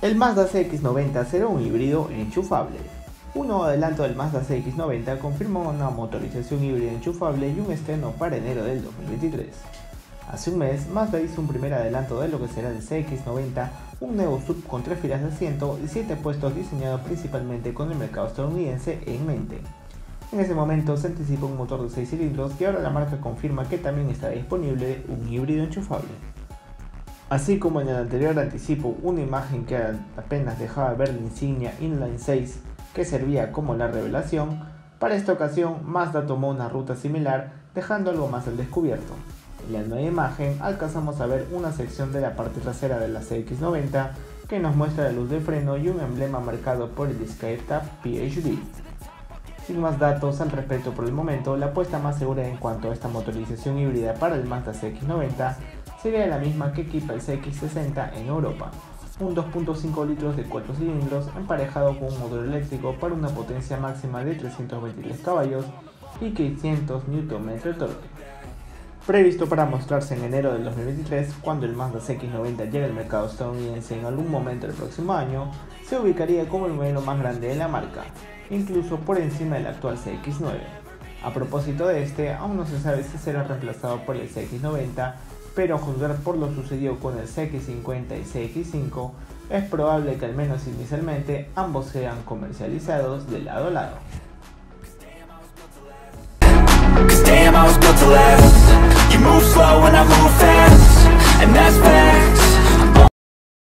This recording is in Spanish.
El Mazda CX-90 será un híbrido enchufable. Un nuevo adelanto del Mazda CX-90 confirma una motorización híbrida enchufable y un estreno para enero del 2023. Hace un mes, Mazda hizo un primer adelanto de lo que será el CX-90, un nuevo sub con tres filas de asiento y 7 puestos diseñado principalmente con el mercado estadounidense en mente. En ese momento se anticipó un motor de 6 cilindros y ahora la marca confirma que también está disponible un híbrido enchufable. Así como en el anterior anticipo una imagen que apenas dejaba ver la insignia Inline 6 que servía como la revelación, para esta ocasión Mazda tomó una ruta similar dejando algo más al descubierto. En la nueva imagen alcanzamos a ver una sección de la parte trasera de la CX-90 que nos muestra la luz de freno y un emblema marcado por el SkyTap PhD. Sin más datos al respecto por el momento, la apuesta más segura en cuanto a esta motorización híbrida para el Mazda CX-90 sería la misma que equipa el CX60 en Europa, un 2.5 litros de 4 cilindros emparejado con un motor eléctrico para una potencia máxima de 323 caballos y 500 Nm de torque. Previsto para mostrarse en enero del 2023, cuando el Mazda CX90 llegue al mercado estadounidense en algún momento del próximo año, se ubicaría como el modelo más grande de la marca, incluso por encima del actual CX9. A propósito de este, aún no se sabe si será reemplazado por el CX90 pero a juzgar por lo sucedido con el CX50 y CX5, es probable que al menos inicialmente ambos sean comercializados de lado a lado.